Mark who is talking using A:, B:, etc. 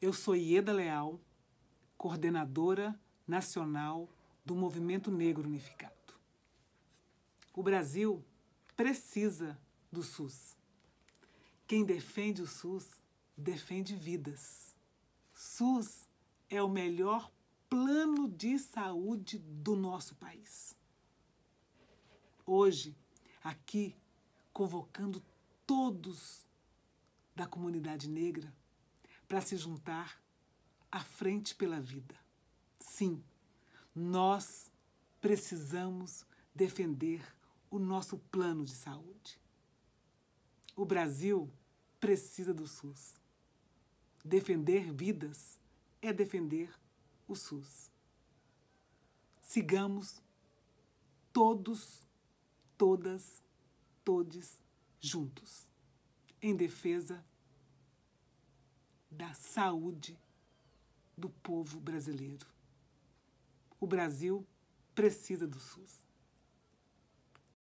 A: Eu sou Ieda Leal, coordenadora nacional do Movimento Negro Unificado. O Brasil precisa do SUS. Quem defende o SUS defende vidas. SUS é o melhor plano de saúde do nosso país. Hoje, aqui, convocando todos da comunidade negra para se juntar à frente pela vida. Sim, nós precisamos defender o nosso plano de saúde. O Brasil precisa do SUS. Defender vidas é defender o SUS. Sigamos todos, todas, todes juntos em defesa da saúde do povo brasileiro. O Brasil precisa do SUS.